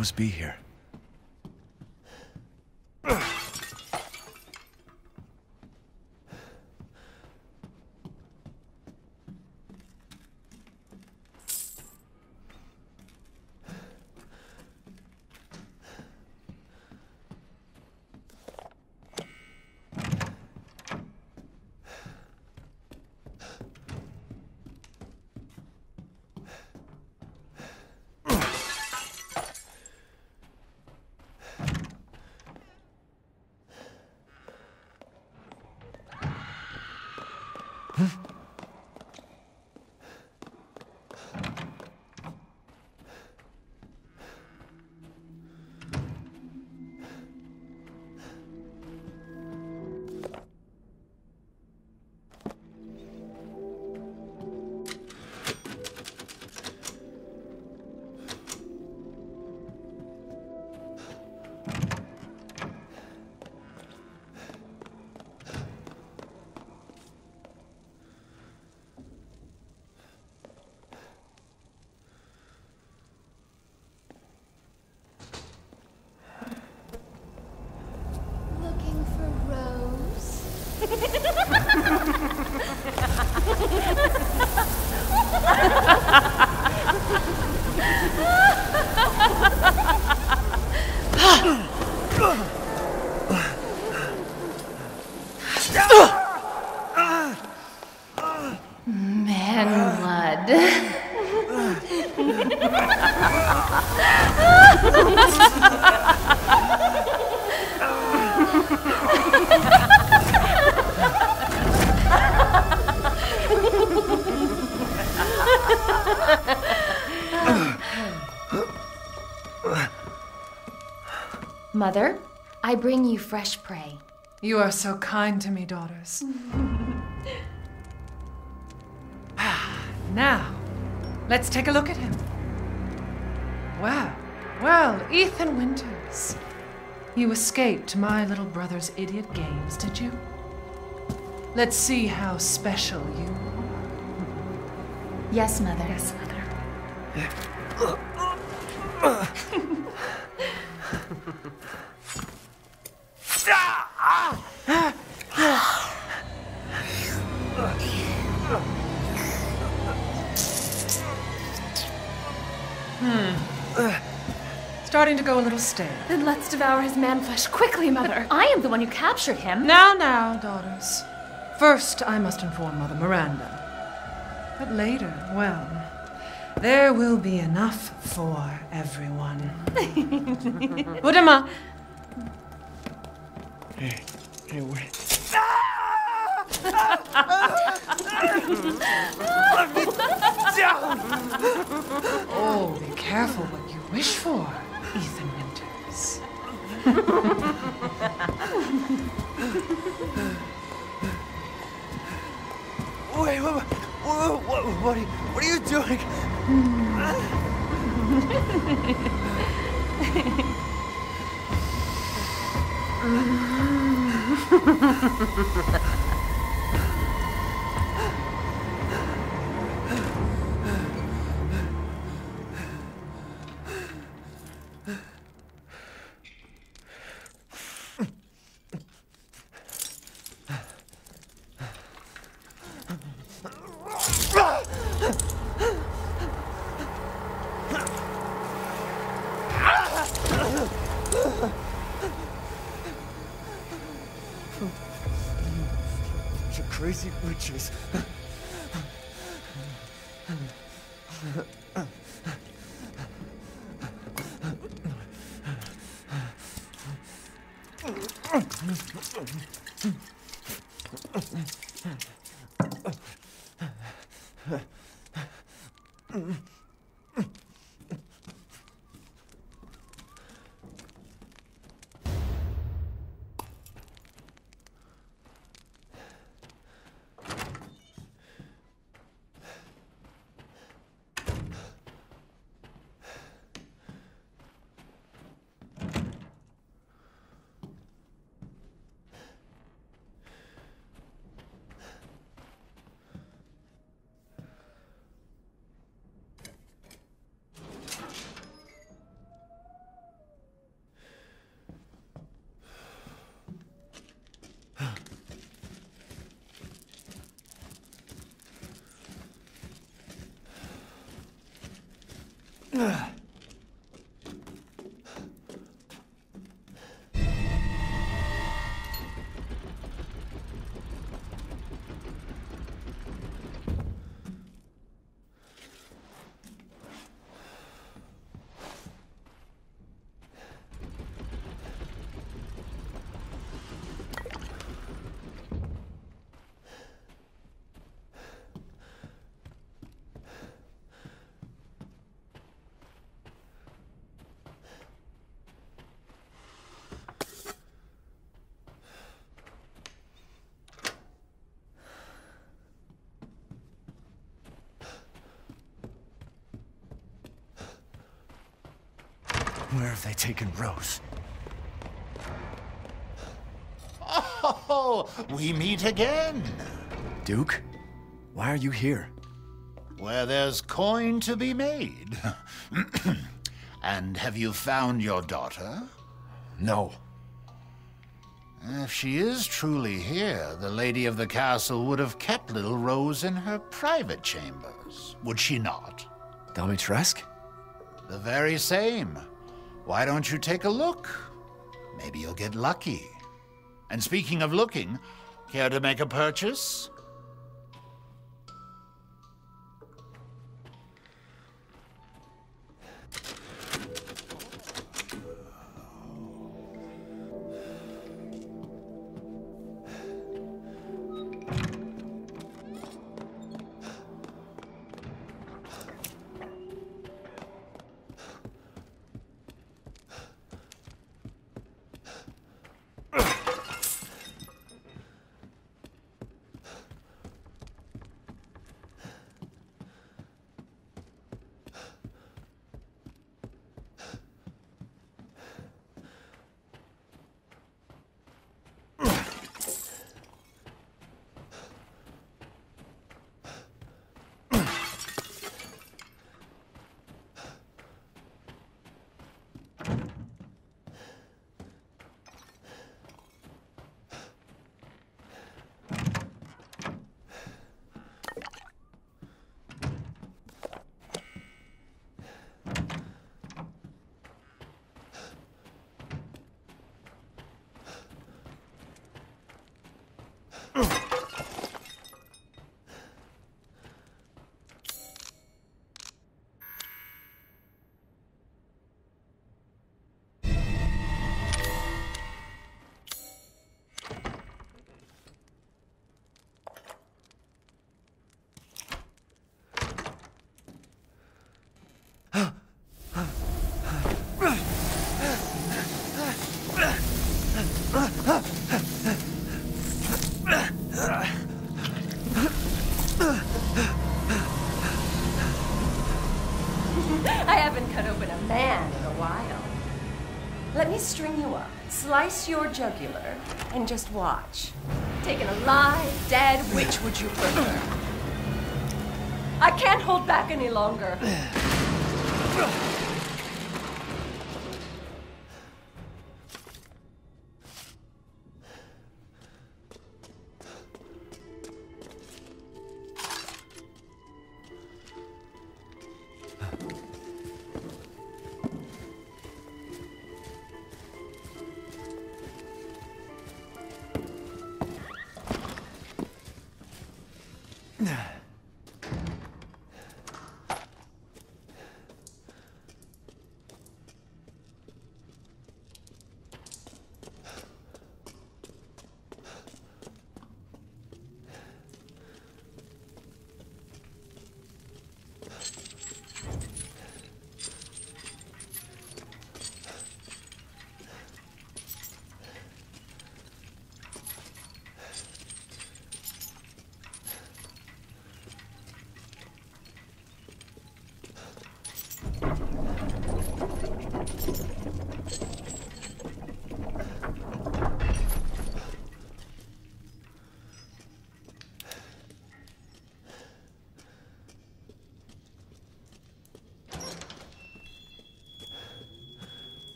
Rose be here? Fresh prey. You are so kind to me, daughters. Ah, now, let's take a look at him. Well, well, Ethan Winters. You escaped my little brother's idiot games, did you? Let's see how special you are. Yes, Mother. Yes, Mother. Starting to go a little stale. Then let's devour his man flesh quickly, Mother. I am the one who captured him. Now, now, daughters. First, I must inform Mother Miranda. But later, well, there will be enough for everyone. Udama, Hey, hey, wait. oh, be careful what you wish for, Ethan Winters. Wait, what, what, what, what, are, you, what are you doing? You Where have they taken Rose? Oh, we meet again. Duke? Why are you here? Where there's coin to be made. and have you found your daughter? No. If she is truly here, the lady of the castle would have kept little Rose in her private chambers, would she not? Dimitrescu? The very same. Why don't you take a look? Maybe you'll get lucky. And speaking of looking, care to make a purchase? Your jugular, and just watch. Taken alive, dead, which would you prefer? I can't hold back any longer.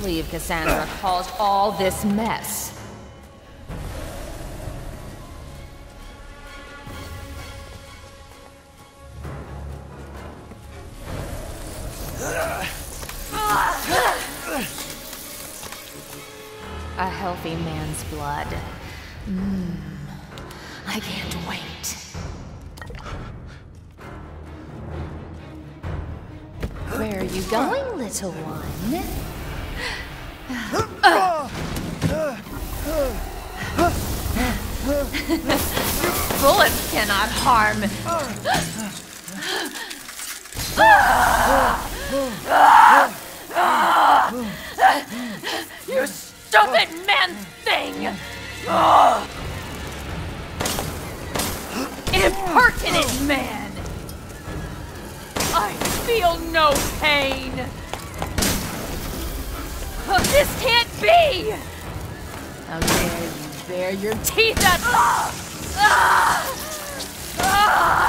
Believe Cassandra caused all this mess. A healthy man's blood. Mmm. I can't wait. Where are you going, little one? Bullets cannot harm. You stupid man thing! Impertinent man! I feel no pain! This can't be! Bare your teeth at Ah! Ah! Ah!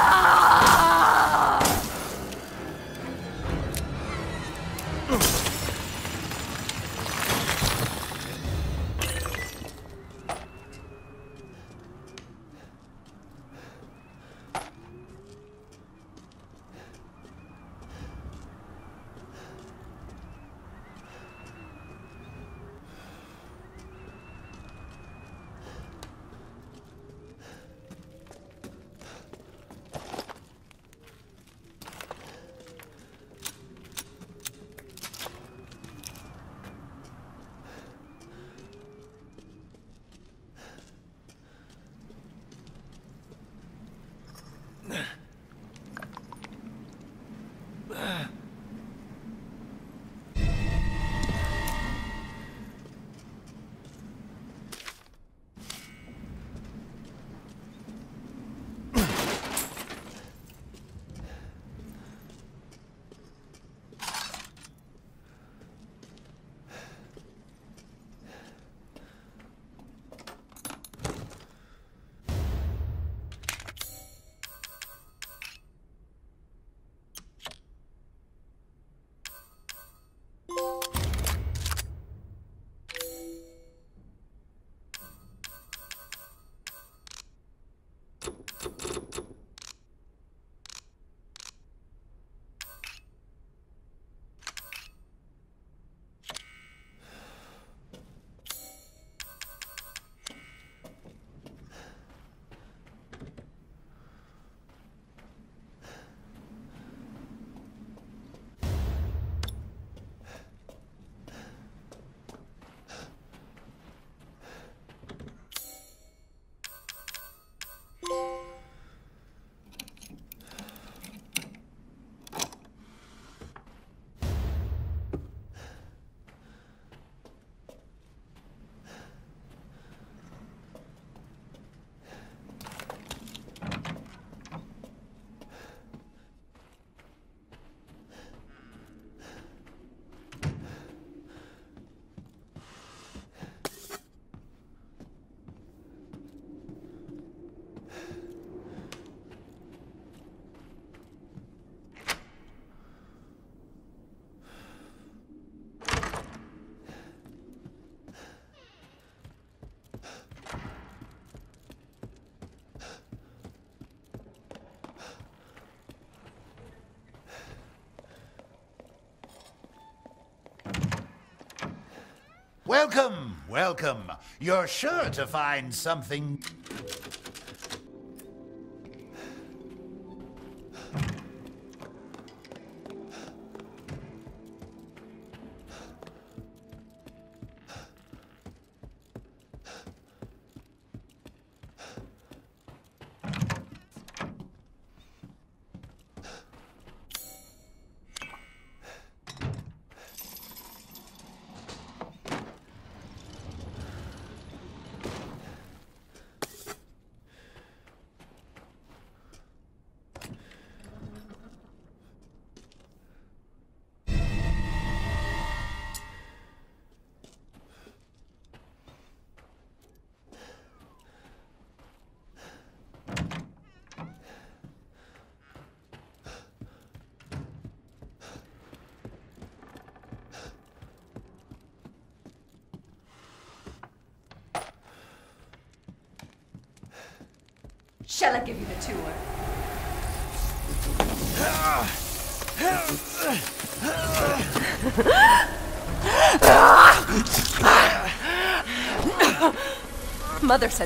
Welcome, welcome. You're sure to find something.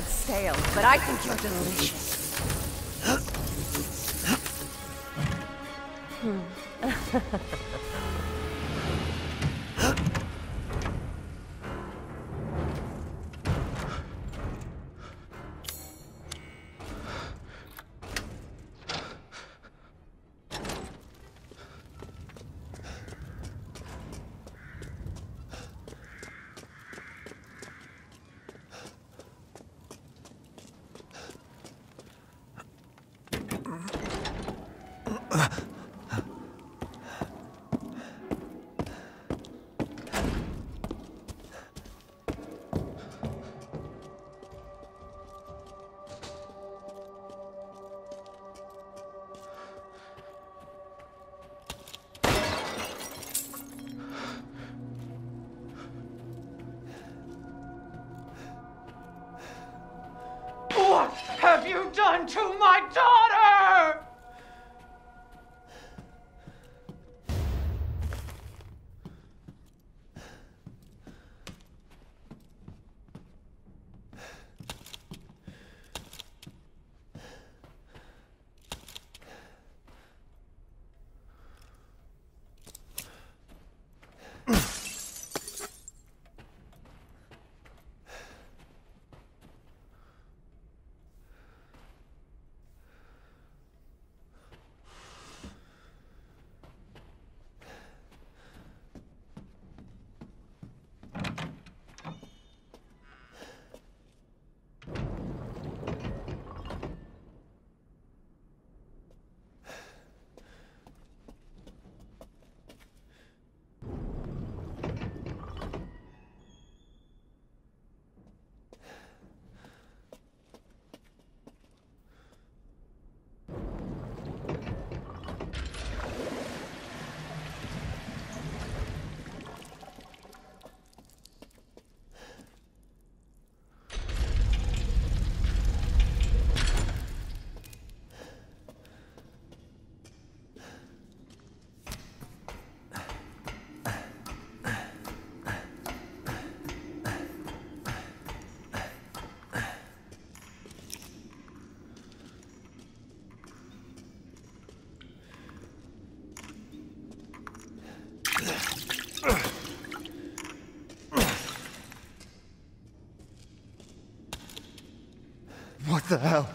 Said stale, but I think you're delicious. What What the hell?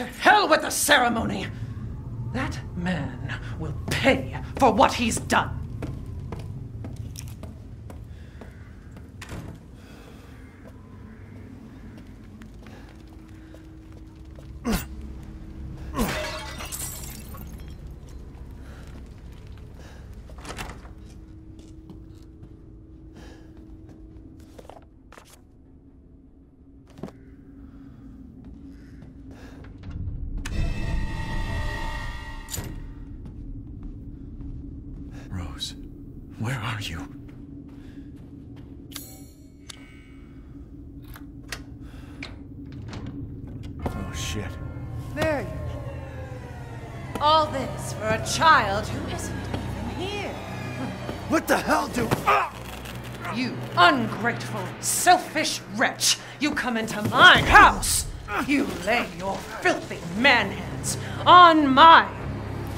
To hell with the ceremony! That man will pay for what he's done. On my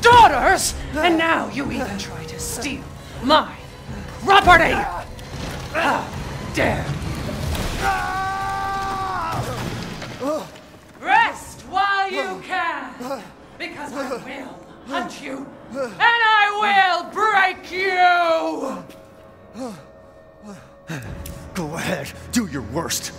daughters! And now you even try to steal my property! How dare! Rest while you can! Because I will hunt you! And I will break you! Go ahead, do your worst.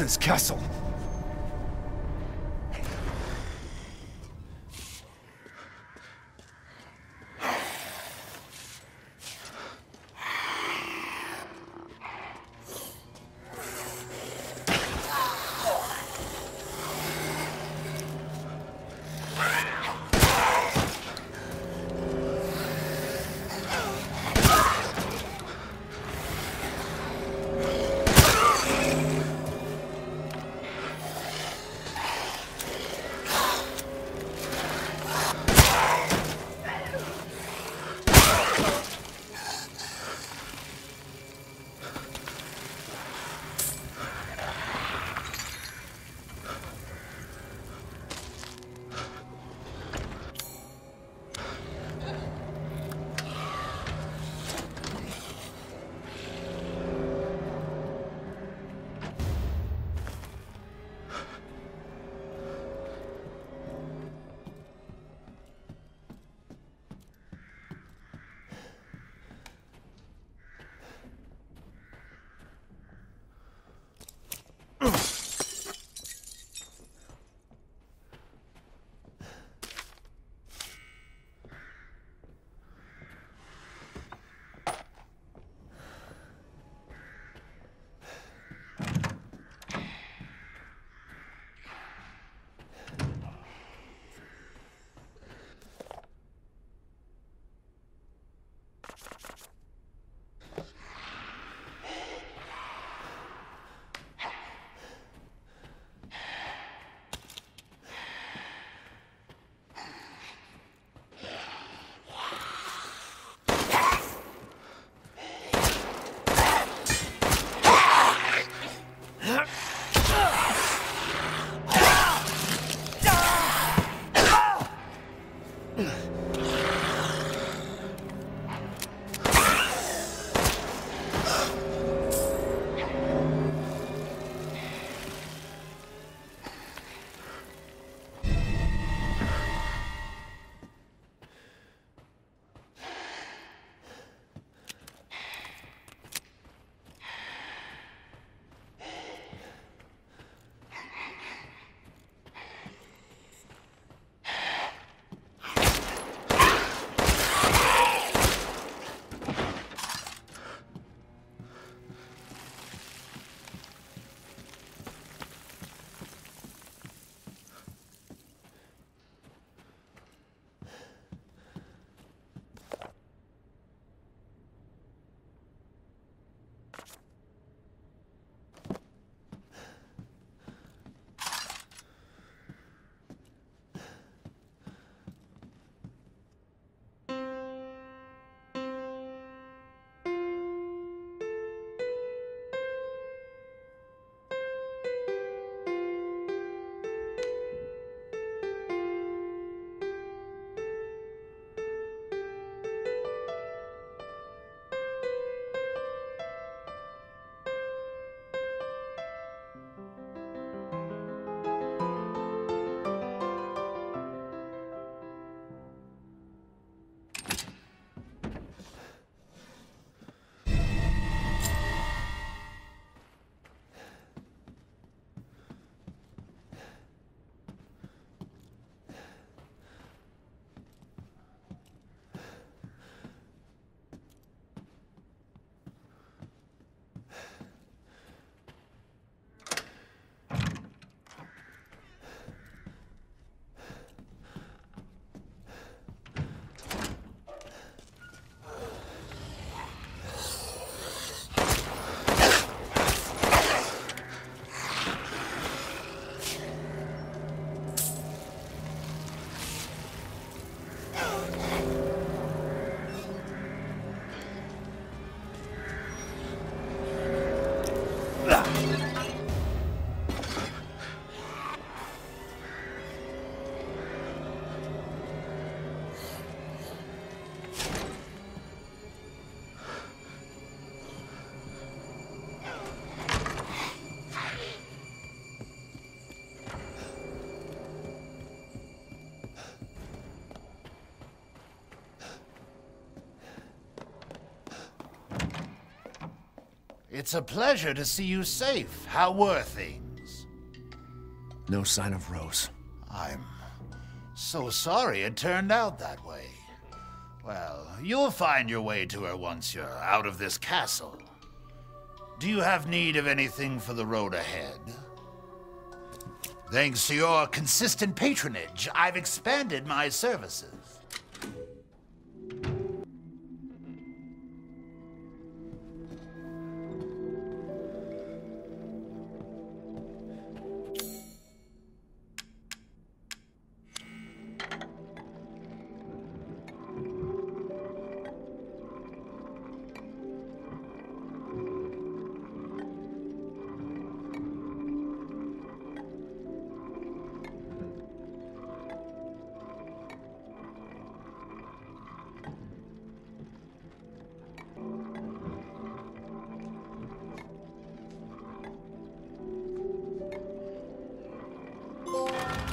This castle. It's a pleasure to see you safe. How were things? No sign of Rose. I'm so sorry it turned out that way. Well, you'll find your way to her once you're out of this castle. Do you have need of anything for the road ahead? Thanks to your consistent patronage, I've expanded my services.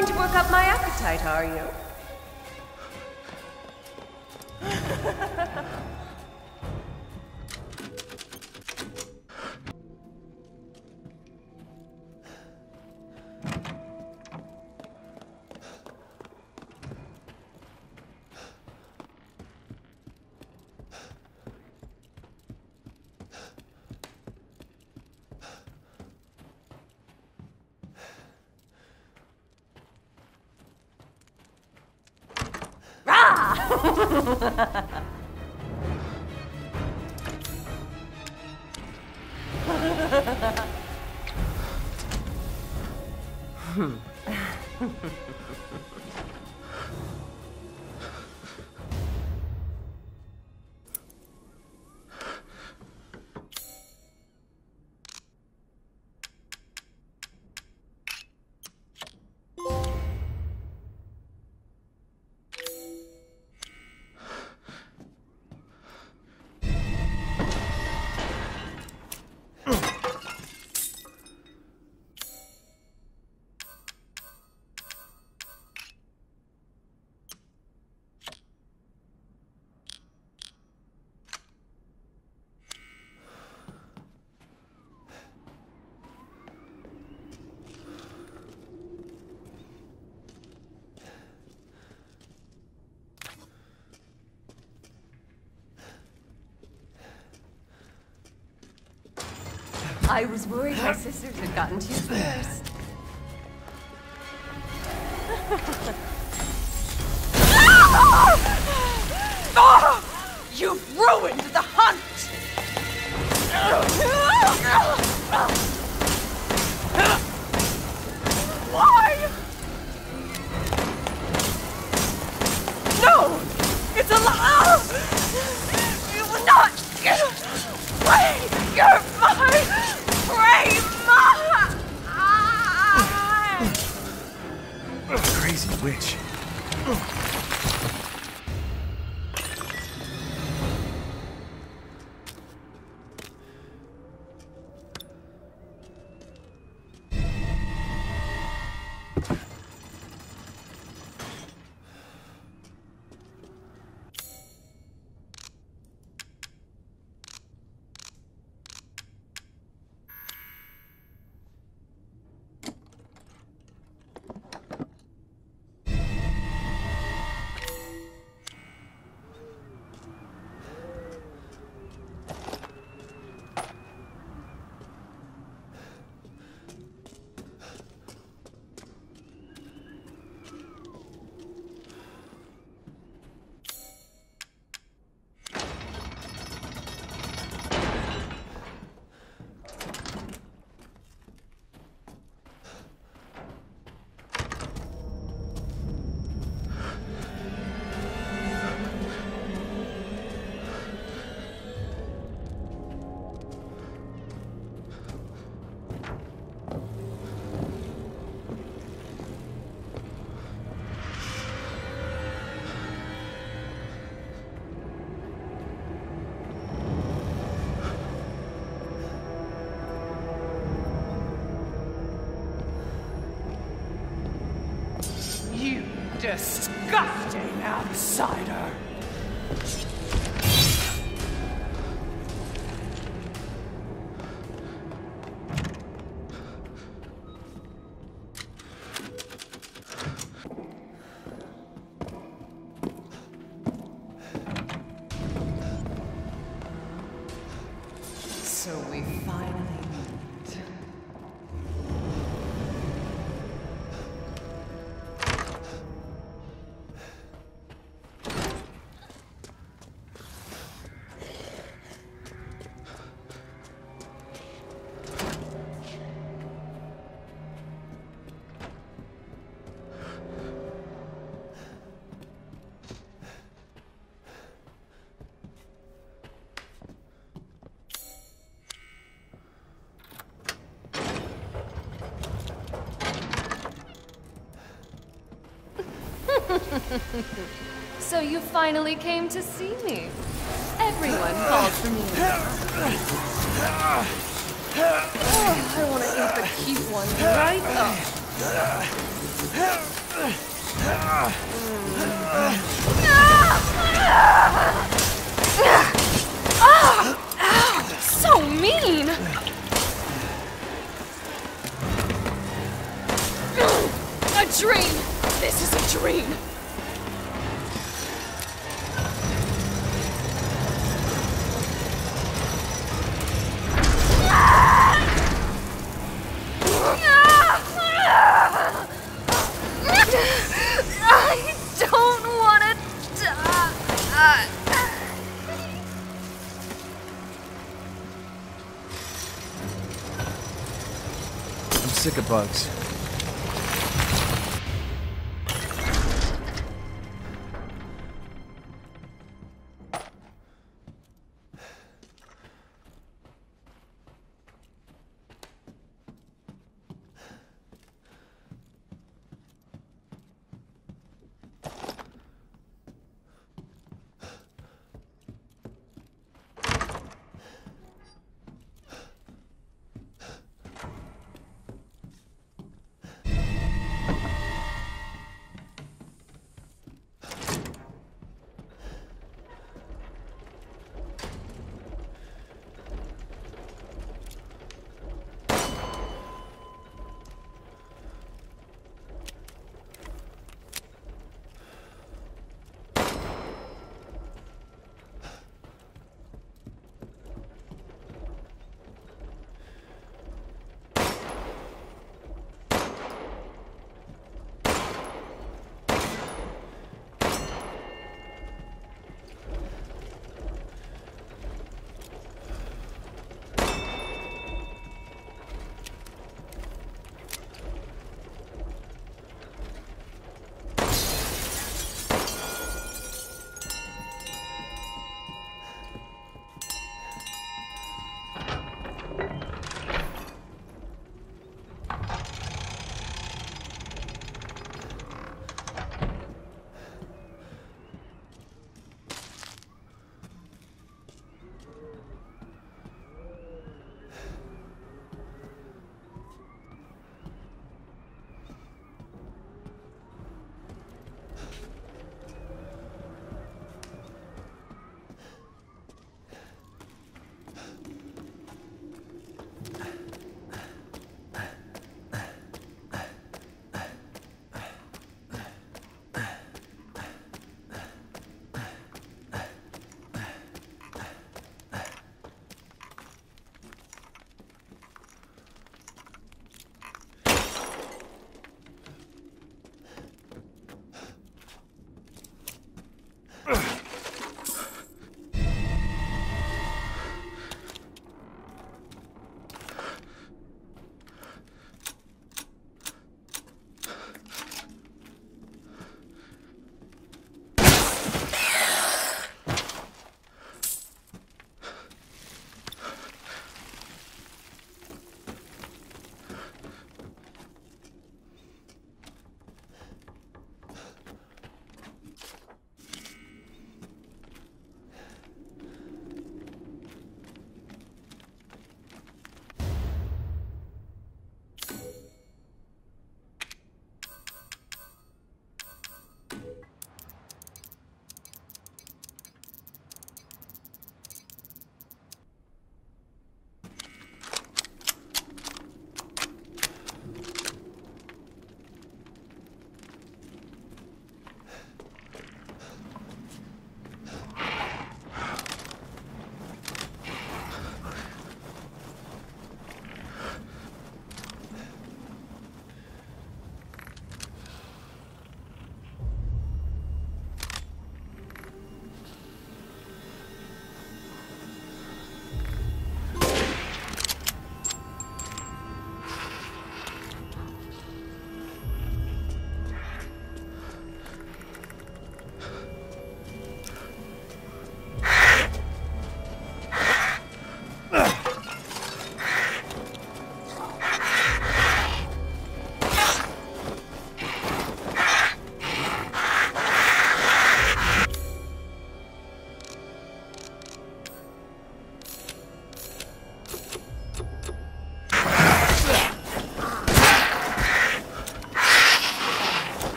Trying to work up my appetite, are you? Hmm. I was worried my sisters had gotten to ah! ah! you first. You've ruined Crazy So you finally came to see me. Everyone called for me. Oh, I want to eat the cute one right up. Mm. Ah! Ah! Ah! So mean! A dream! This is a dream!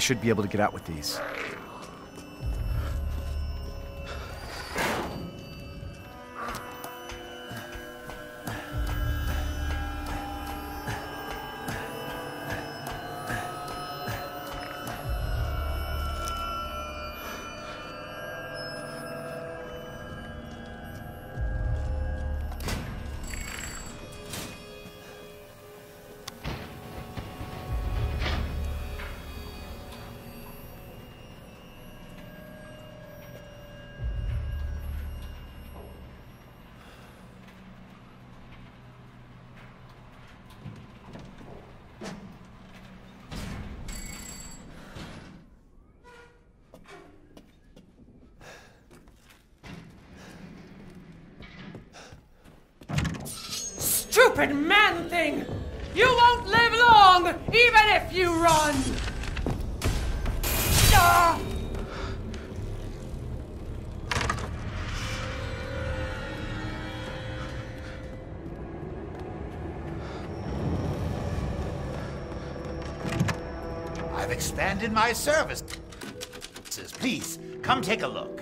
Should be able to get out with these. I've my service. Please, come take a look.